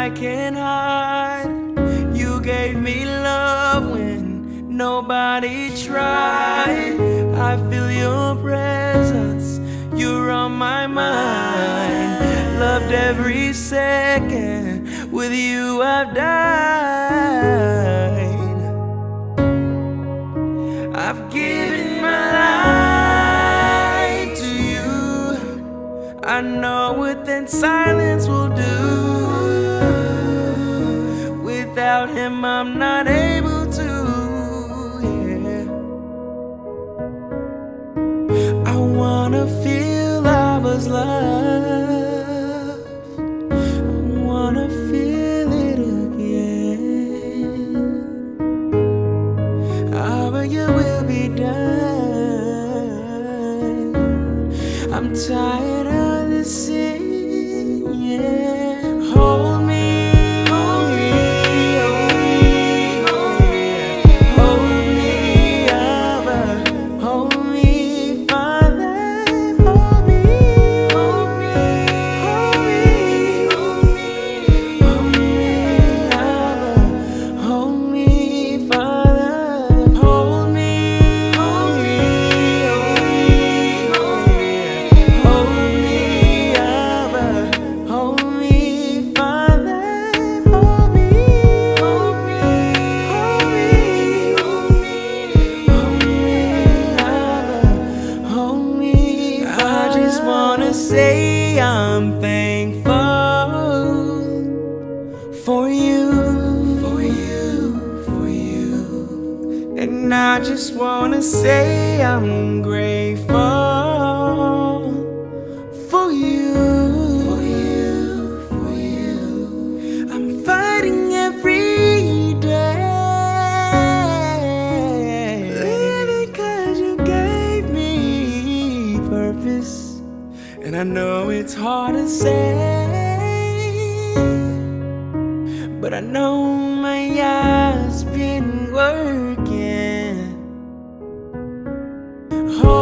I can hide. You gave me love when nobody tried. I feel your presence, you're on my mind. Loved every second, with you I've died. I've given my life to you. I know then silence will do. Without him, I'm not able to. Yeah. I wanna feel I was. I wanna feel it again. However, you will be done. I'm tired of the sin. Yeah. Just wanna say I'm grateful for you, for you, for you. I'm fighting every day. Cause you gave me purpose. And I know it's hard to say. But I know Hold